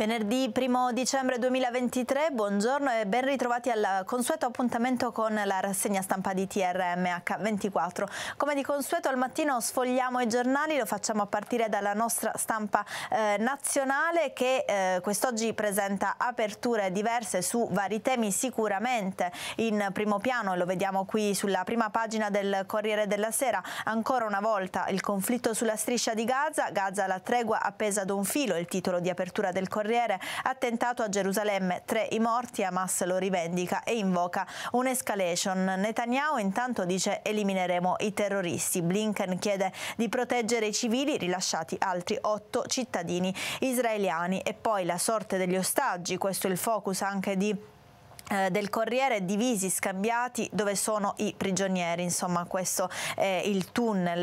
Venerdì 1 dicembre 2023, buongiorno e ben ritrovati al consueto appuntamento con la rassegna stampa di TRM H24. Come di consueto al mattino sfogliamo i giornali, lo facciamo a partire dalla nostra stampa eh, nazionale che eh, quest'oggi presenta aperture diverse su vari temi sicuramente in primo piano, lo vediamo qui sulla prima pagina del Corriere della Sera, ancora una volta il conflitto sulla striscia di Gaza, Gaza la tregua appesa ad un filo, il titolo di apertura del Corriere Corriere, attentato a Gerusalemme, tre i morti, Hamas lo rivendica e invoca un'escalation. Netanyahu intanto dice elimineremo i terroristi. Blinken chiede di proteggere i civili, rilasciati altri otto cittadini israeliani e poi la sorte degli ostaggi, questo è il focus anche di del Corriere divisi, scambiati, dove sono i prigionieri, insomma questo è il tunnel,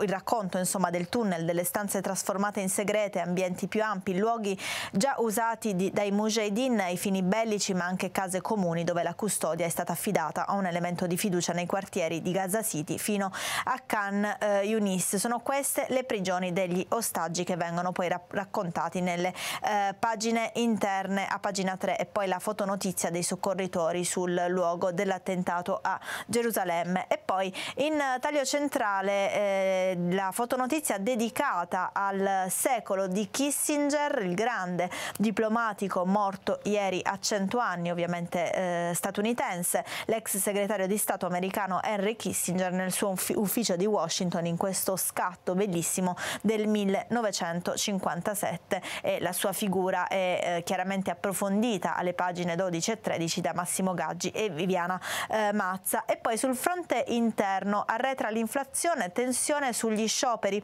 il racconto insomma, del tunnel, delle stanze trasformate in segrete, ambienti più ampi, luoghi già usati di, dai mujahideen ai fini bellici ma anche case comuni dove la custodia è stata affidata a un elemento di fiducia nei quartieri di Gaza City fino a Khan eh, Yunis. Sono queste le prigioni degli ostaggi che vengono poi ra raccontati nelle eh, pagine interne a pagina 3 e poi la fotonotizia dei soccorsi soccorritori sul luogo dell'attentato a Gerusalemme. E poi in taglio centrale eh, la fotonotizia dedicata al secolo di Kissinger, il grande diplomatico morto ieri a 100 anni, ovviamente eh, statunitense, l'ex segretario di Stato americano Henry Kissinger nel suo ufficio di Washington in questo scatto bellissimo del 1957 e la sua figura è eh, chiaramente approfondita alle pagine 12 e 13 13 da Massimo Gaggi e Viviana eh, Mazza. E poi sul fronte interno arretra l'inflazione, tensione sugli scioperi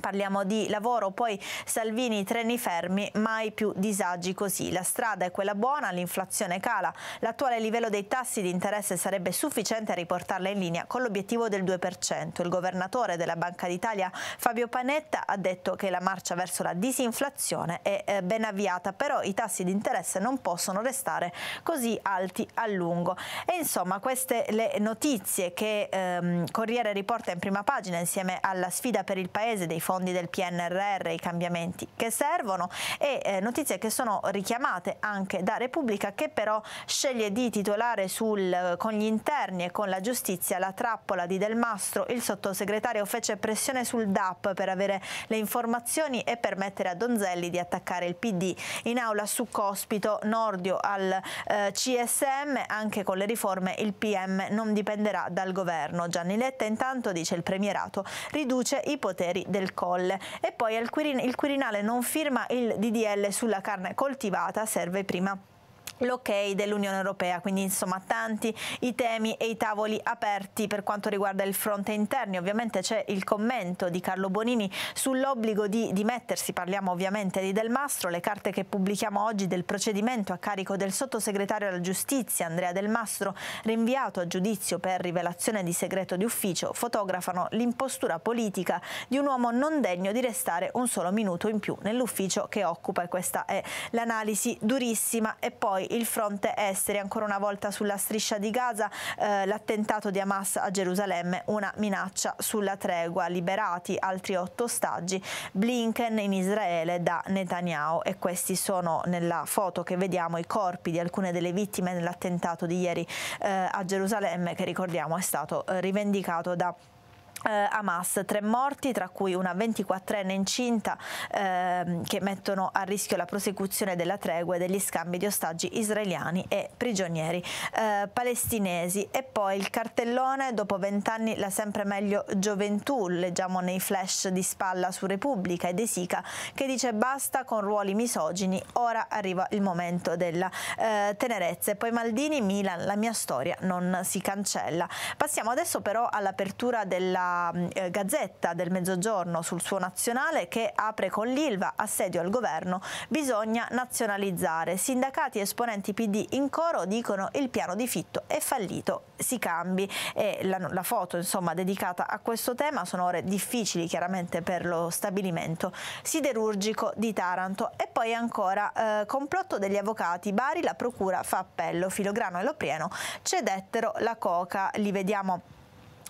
Parliamo di lavoro, poi Salvini, treni fermi, mai più disagi così. La strada è quella buona, l'inflazione cala. L'attuale livello dei tassi di interesse sarebbe sufficiente a riportarla in linea con l'obiettivo del 2%. Il governatore della Banca d'Italia, Fabio Panetta, ha detto che la marcia verso la disinflazione è eh, ben avviata, però i tassi di interesse non possono restare così alti a lungo. E insomma, queste le notizie che ehm, Corriere riporta in prima pagina insieme alla sfida per il Paese dei fondi del PNRR, i cambiamenti che servono e eh, notizie che sono richiamate anche da Repubblica che però sceglie di titolare sul, con gli interni e con la giustizia la trappola di Del Mastro. Il sottosegretario fece pressione sul DAP per avere le informazioni e permettere a Donzelli di attaccare il PD. In aula su Cospito, Nordio al eh, CSM, anche con le riforme il PM non dipenderà dal governo. Gianni Letta intanto, dice il premierato, riduce i poteri del Colle. E poi il Quirinale non firma il DDL sulla carne coltivata, serve prima l'ok dell'Unione Europea, quindi insomma tanti i temi e i tavoli aperti per quanto riguarda il fronte interno. Ovviamente c'è il commento di Carlo Bonini sull'obbligo di dimettersi, parliamo ovviamente di Del Mastro, le carte che pubblichiamo oggi del procedimento a carico del sottosegretario alla giustizia Andrea Del Mastro, rinviato a giudizio per rivelazione di segreto di ufficio, fotografano l'impostura politica di un uomo non degno di restare un solo minuto in più nell'ufficio che occupa. E questa è l'analisi durissima. E poi poi il fronte esteri, ancora una volta sulla striscia di Gaza, eh, l'attentato di Hamas a Gerusalemme, una minaccia sulla tregua, liberati altri otto ostaggi, Blinken in Israele da Netanyahu. E questi sono nella foto che vediamo i corpi di alcune delle vittime nell'attentato di ieri eh, a Gerusalemme che ricordiamo è stato eh, rivendicato da eh, Hamas, tre morti tra cui una 24enne incinta eh, che mettono a rischio la prosecuzione della tregua e degli scambi di ostaggi israeliani e prigionieri eh, palestinesi. E poi il cartellone dopo vent'anni la sempre meglio gioventù. Leggiamo nei flash di spalla su Repubblica e De Sica che dice basta con ruoli misogini ora arriva il momento della eh, tenerezza e poi Maldini Milan la mia storia non si cancella passiamo adesso però all'apertura della eh, Gazzetta del Mezzogiorno sul suo nazionale che apre con l'Ilva, assedio al governo, bisogna nazionalizzare. Sindacati esponenti PD in coro dicono il piano di Fitto è fallito, si cambi. E la, la foto insomma dedicata a questo tema sono ore difficili chiaramente per lo stabilimento siderurgico di Taranto. E poi ancora eh, complotto degli avvocati, Bari la procura fa appello, Filograno e Loprieno cedettero la coca, li vediamo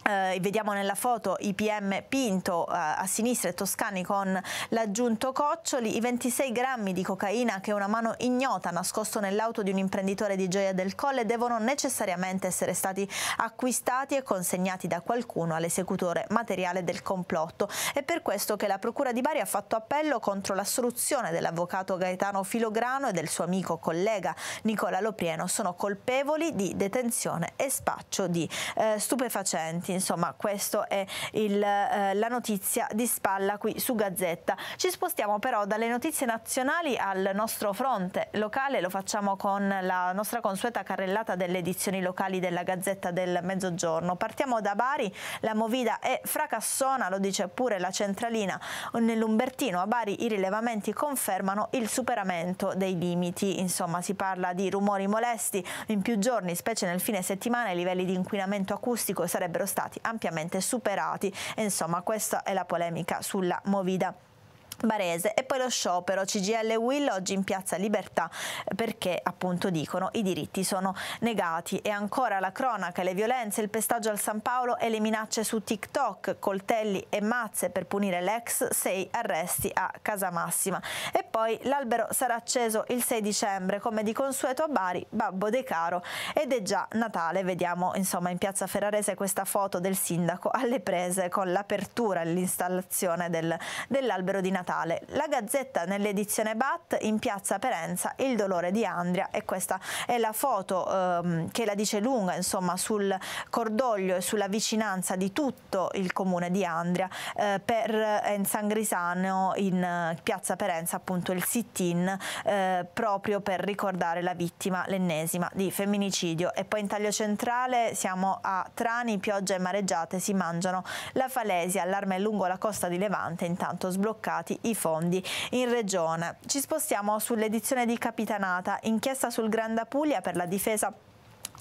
eh, vediamo nella foto i PM Pinto eh, a sinistra e Toscani con l'aggiunto Coccioli, i 26 grammi di cocaina che una mano ignota nascosto nell'auto di un imprenditore di Gioia del Colle devono necessariamente essere stati acquistati e consegnati da qualcuno all'esecutore materiale del complotto. È per questo che la Procura di Bari ha fatto appello contro l'assoluzione dell'avvocato Gaetano Filograno e del suo amico collega Nicola Loprieno. Sono colpevoli di detenzione e spaccio di eh, stupefacenti insomma questa è il, eh, la notizia di spalla qui su Gazzetta. Ci spostiamo però dalle notizie nazionali al nostro fronte locale, lo facciamo con la nostra consueta carrellata delle edizioni locali della Gazzetta del Mezzogiorno. Partiamo da Bari, la Movida è fracassona, lo dice pure la centralina. nell'Umbertino, a Bari i rilevamenti confermano il superamento dei limiti, insomma si parla di rumori molesti. In più giorni, specie nel fine settimana i livelli di inquinamento acustico sarebbero stati stati ampiamente superati e insomma questa è la polemica sulla Movida. Barese e poi lo sciopero. CGL Will oggi in piazza Libertà perché appunto dicono i diritti sono negati. E ancora la cronaca, le violenze, il pestaggio al San Paolo e le minacce su TikTok, coltelli e mazze per punire l'ex, sei arresti a Casa Massima. E poi l'albero sarà acceso il 6 dicembre come di consueto a Bari, Babbo De Caro. Ed è già Natale, vediamo insomma in piazza Ferrarese questa foto del sindaco alle prese con l'apertura e l'installazione del, dell'albero di Natale Natale. La Gazzetta nell'edizione BAT in piazza Perenza il dolore di Andria e questa è la foto ehm, che la dice lunga insomma sul cordoglio e sulla vicinanza di tutto il comune di Andria eh, per eh, in San Grisano in piazza Perenza appunto il sit-in eh, proprio per ricordare la vittima l'ennesima di femminicidio e poi in taglio centrale siamo a Trani, pioggia e mareggiate si mangiano la falesia, allarme lungo la costa di Levante intanto sbloccati i fondi in regione. Ci spostiamo sull'edizione di Capitanata, inchiesta sul Grande Apulia per la difesa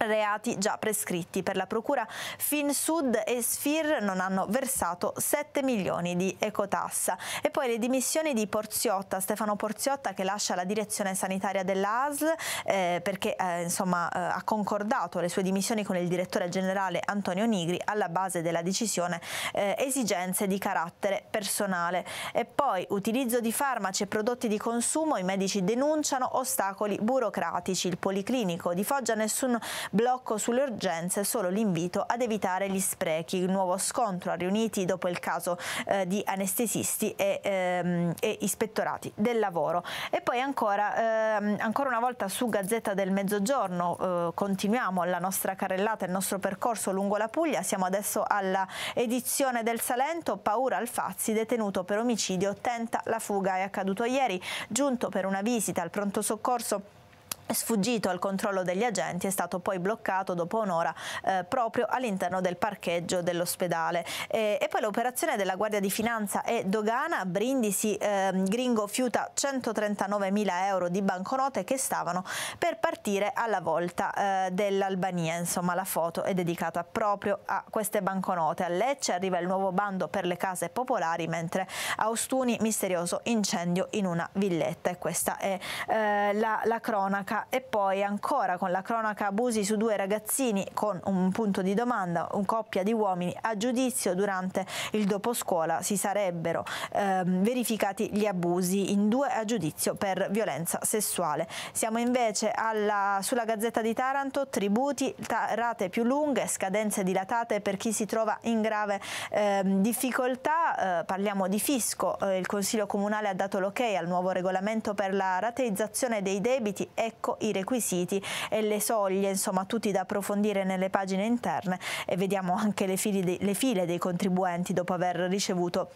reati già prescritti. Per la procura FinSud e Sfir non hanno versato 7 milioni di ecotassa. E poi le dimissioni di Porziotta, Stefano Porziotta che lascia la direzione sanitaria della ASL eh, perché eh, insomma, eh, ha concordato le sue dimissioni con il direttore generale Antonio Nigri alla base della decisione eh, esigenze di carattere personale. E poi utilizzo di farmaci e prodotti di consumo, i medici denunciano ostacoli burocratici. Il policlinico di Foggia nessun blocco sulle urgenze, solo l'invito ad evitare gli sprechi. Il nuovo scontro a riuniti dopo il caso eh, di anestesisti e, ehm, e, ispettorati del lavoro. E poi ancora, ehm, ancora una volta su Gazzetta del Mezzogiorno eh, continuiamo la nostra carrellata, il nostro percorso lungo la Puglia. Siamo adesso alla edizione del Salento. Paura Alfazzi, detenuto per omicidio, tenta la fuga. È accaduto ieri, giunto per una visita al pronto soccorso sfuggito al controllo degli agenti è stato poi bloccato dopo un'ora eh, proprio all'interno del parcheggio dell'ospedale. E, e, poi l'operazione della Guardia di Finanza e Dogana Brindisi eh, Gringo fiuta 139 mila euro di banconote che stavano per partire alla volta eh, dell'Albania. Insomma la foto è dedicata proprio a queste banconote. A Lecce arriva il nuovo bando per le case popolari mentre a Ostuni misterioso incendio in una villetta. E questa è eh, la, la cronaca e poi ancora con la cronaca abusi su due ragazzini con un punto di domanda, un coppia di uomini a giudizio durante il doposcuola si sarebbero ehm, verificati gli abusi in due a giudizio per violenza sessuale. Siamo invece alla, sulla Gazzetta di Taranto, tributi, rate più lunghe, scadenze dilatate per chi si trova in grave ehm, difficoltà, eh, parliamo di fisco, eh, il Consiglio Comunale ha dato l'ok al nuovo regolamento per la rateizzazione dei debiti, ecco i requisiti e le soglie, insomma tutti da approfondire nelle pagine interne e vediamo anche le file, le file dei contribuenti dopo aver ricevuto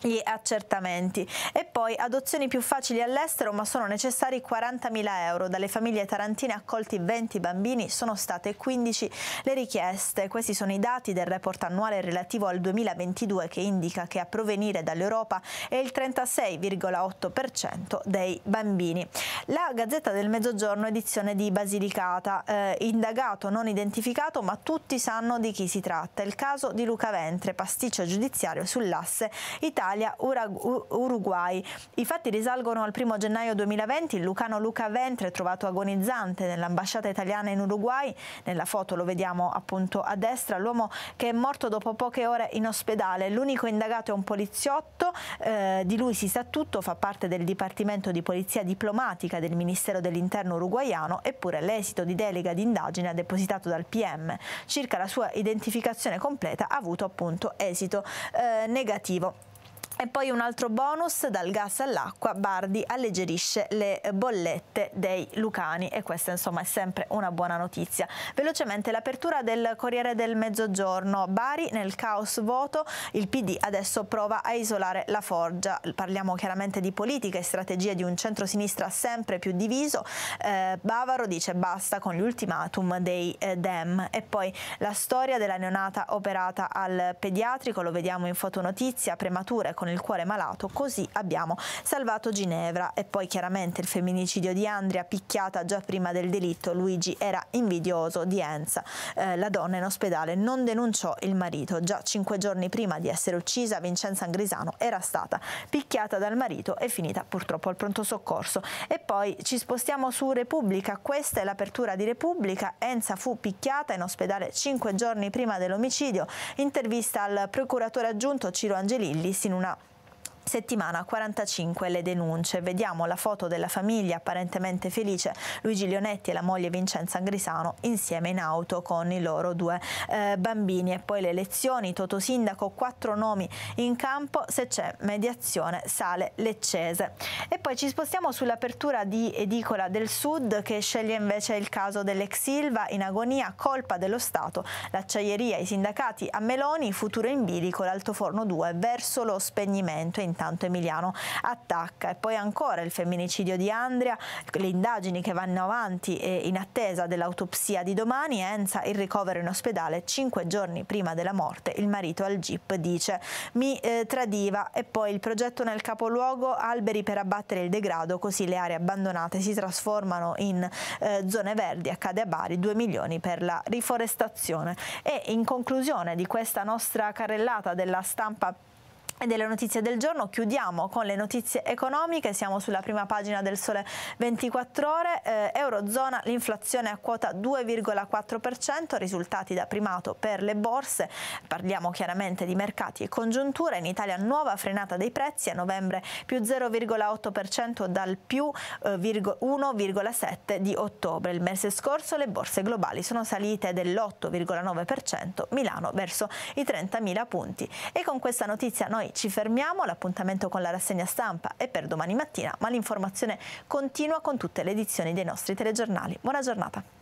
gli accertamenti. E poi adozioni più facili all'estero ma sono necessari 40.000 euro. Dalle famiglie tarantine accolti 20 bambini sono state 15 le richieste. Questi sono i dati del report annuale relativo al 2022 che indica che a provenire dall'Europa è il 36,8% dei bambini. La Gazzetta del Mezzogiorno edizione di Basilicata. Eh, indagato non identificato ma tutti sanno di chi si tratta. Il caso di Luca Ventre pasticcio giudiziario sull'asse Italia Italia-Uruguay. I fatti risalgono al 1 gennaio 2020. Il lucano Luca Ventre, trovato agonizzante nell'ambasciata italiana in Uruguay, nella foto lo vediamo appunto a destra, l'uomo che è morto dopo poche ore in ospedale. L'unico indagato è un poliziotto, eh, di lui si sa tutto, fa parte del Dipartimento di Polizia Diplomatica del Ministero dell'Interno uruguaiano, eppure l'esito di delega di indagine depositato dal PM circa la sua identificazione completa ha avuto appunto esito eh, negativo. E poi un altro bonus, dal gas all'acqua, Bardi alleggerisce le bollette dei lucani. E questa insomma è sempre una buona notizia. Velocemente l'apertura del Corriere del Mezzogiorno, Bari nel caos voto, il PD adesso prova a isolare la Forgia, parliamo chiaramente di politica e strategie di un centro-sinistra sempre più diviso, eh, Bavaro dice basta con gli ultimatum dei eh, Dem. E poi la storia della neonata operata al pediatrico, lo vediamo in fotonotizia, premature con con il cuore malato, così abbiamo salvato Ginevra. E poi chiaramente il femminicidio di Andrea picchiata già prima del delitto, Luigi era invidioso di Enza, eh, la donna in ospedale non denunciò il marito, già cinque giorni prima di essere uccisa Vincenza Angrisano era stata picchiata dal marito e finita purtroppo al pronto soccorso. E poi ci spostiamo su Repubblica, questa è l'apertura di Repubblica, Enza fu picchiata in ospedale cinque giorni prima dell'omicidio, intervista al procuratore aggiunto Ciro Angelillis in una settimana 45 le denunce. Vediamo la foto della famiglia apparentemente felice, Luigi Leonetti e la moglie Vincenza Angrisano insieme in auto con i loro due eh, bambini e poi le elezioni, Toto Sindaco, quattro nomi in campo, se c'è mediazione sale Leccese. E poi ci spostiamo sull'apertura di Edicola del Sud che sceglie invece il caso dell'ex Silva in agonia, colpa dello Stato, l'acciaieria, i sindacati a Meloni, futuro in bilico, l'altoforno 2 verso lo spegnimento. In intanto Emiliano attacca. E poi ancora il femminicidio di Andrea, le indagini che vanno avanti e in attesa dell'autopsia di domani, Enza il ricovero in ospedale cinque giorni prima della morte, il marito al GIP dice mi eh, tradiva e poi il progetto nel capoluogo alberi per abbattere il degrado così le aree abbandonate si trasformano in eh, zone verdi, accade a Bari 2 milioni per la riforestazione. E in conclusione di questa nostra carrellata della stampa delle notizie del giorno. Chiudiamo con le notizie economiche, siamo sulla prima pagina del Sole 24 ore, eh, Eurozona l'inflazione a quota 2,4%, risultati da primato per le borse, parliamo chiaramente di mercati e congiuntura, in Italia nuova frenata dei prezzi a novembre più 0,8% dal più eh, 1,7% di ottobre. Il mese scorso le borse globali sono salite dell'8,9%, Milano verso i 30.000 punti. E con questa notizia noi ci fermiamo, l'appuntamento con la rassegna stampa è per domani mattina, ma l'informazione continua con tutte le edizioni dei nostri telegiornali. Buona giornata.